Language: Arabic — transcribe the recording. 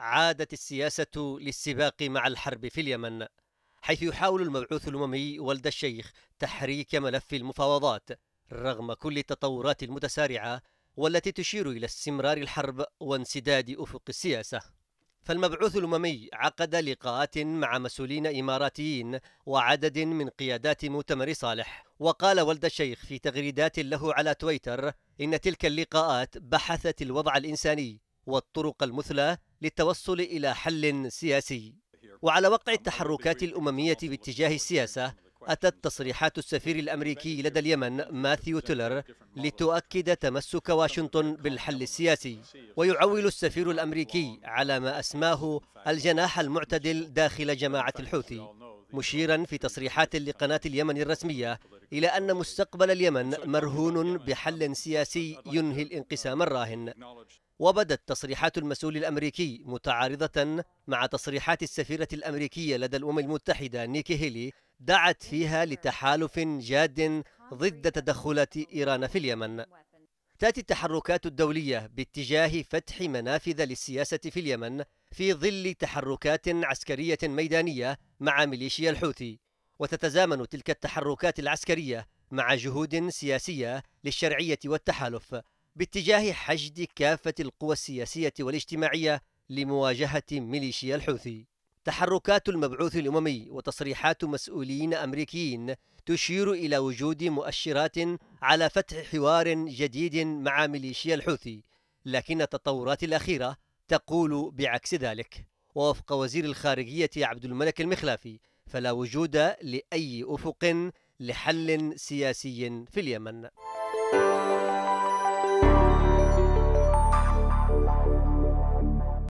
عادت السياسة للسباق مع الحرب في اليمن حيث يحاول المبعوث الأممي ولد الشيخ تحريك ملف المفاوضات رغم كل التطورات المتسارعة والتي تشير إلى استمرار الحرب وانسداد أفق السياسة. فالمبعوث الأممي عقد لقاءات مع مسؤولين إماراتيين وعدد من قيادات مؤتمر صالح وقال ولد الشيخ في تغريدات له على تويتر إن تلك اللقاءات بحثت الوضع الإنساني والطرق المثلى للتوصل إلى حل سياسي. وعلى وقع التحركات الأممية باتجاه السياسة. أتت تصريحات السفير الأمريكي لدى اليمن ماثيو تيلر لتؤكد تمسك واشنطن بالحل السياسي. ويعول السفير الأمريكي على ما أسماه الجناح المعتدل داخل جماعة الحوثي. مشيرا في تصريحات لقناة اليمن الرسمية إلى أن مستقبل اليمن مرهون بحل سياسي ينهي الانقسام الراهن. وبدت تصريحات المسؤول الأمريكي متعارضة مع تصريحات السفيرة الأمريكية لدى الأمم المتحدة نيكي هيلي دعت فيها لتحالف جاد ضد تدخلات إيران في اليمن. تأتي التحركات الدولية باتجاه فتح منافذ للسياسة في اليمن في ظل تحركات عسكرية ميدانية مع ميليشيا الحوثي. وتتزامن تلك التحركات العسكرية مع جهود سياسية للشرعية والتحالف باتجاه حشد كافة القوى السياسية والاجتماعية لمواجهة ميليشيا الحوثي. تحركات المبعوث الأممي وتصريحات مسؤولين أمريكيين تشير إلى وجود مؤشرات على فتح حوار جديد مع ميليشيا الحوثي لكن التطورات الأخيرة تقول بعكس ذلك. ووفق وزير الخارجية عبد الملك المخلافي فلا وجود لأي أفق لحل سياسي في اليمن.